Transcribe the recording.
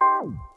Música